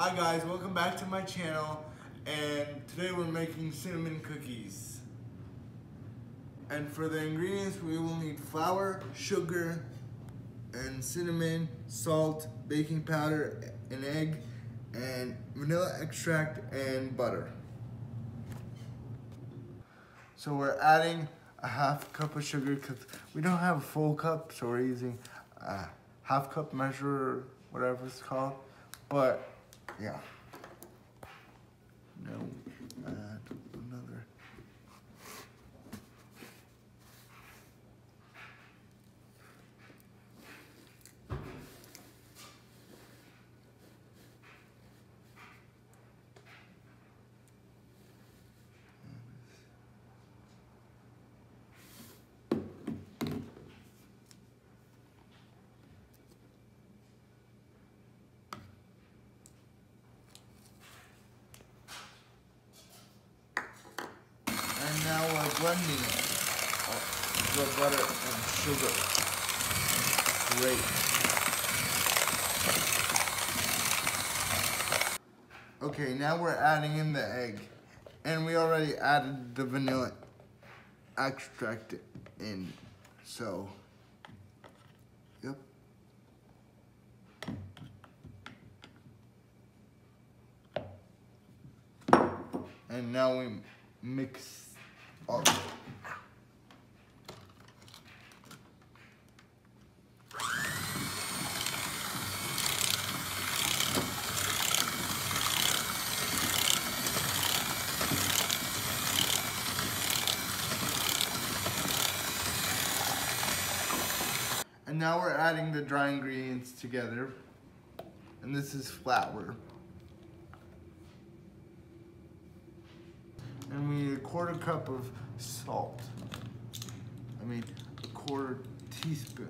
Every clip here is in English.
Hi guys, welcome back to my channel and today we're making cinnamon cookies. And for the ingredients we will need flour, sugar, and cinnamon, salt, baking powder, an egg, and vanilla extract and butter. So we're adding a half cup of sugar because we don't have a full cup so we're using a half cup measure, whatever it's called. But yeah. Now add another. And it. Oh, the butter and sugar. Great. Okay, now we're adding in the egg. And we already added the vanilla extract in. So, yep. And now we mix And now we're adding the dry ingredients together. And this is flour. And we need a quarter cup of salt. I mean, a quarter teaspoon.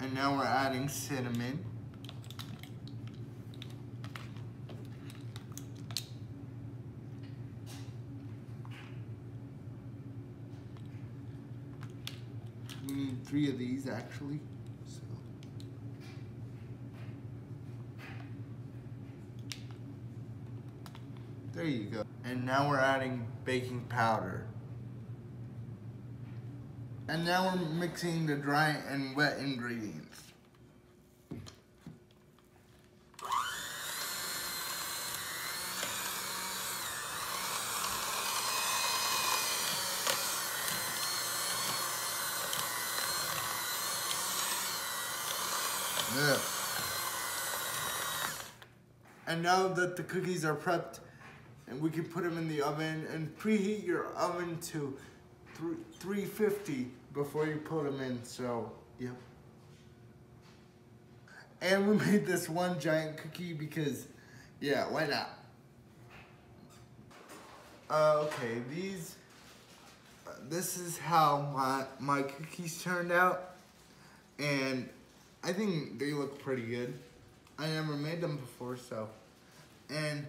And now we're adding cinnamon. We need three of these actually. So. There you go. And now we're adding baking powder. And now we're mixing the dry and wet ingredients. Yeah. And now that the cookies are prepped, and we can put them in the oven and preheat your oven to 350 before you put them in, so, yep. And we made this one giant cookie because, yeah, why not? Uh, okay, these, uh, this is how my, my cookies turned out. And I think they look pretty good. I never made them before, so. And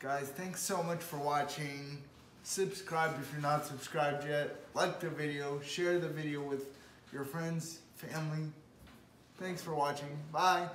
guys, thanks so much for watching. Subscribe if you're not subscribed yet. Like the video, share the video with your friends, family. Thanks for watching. Bye.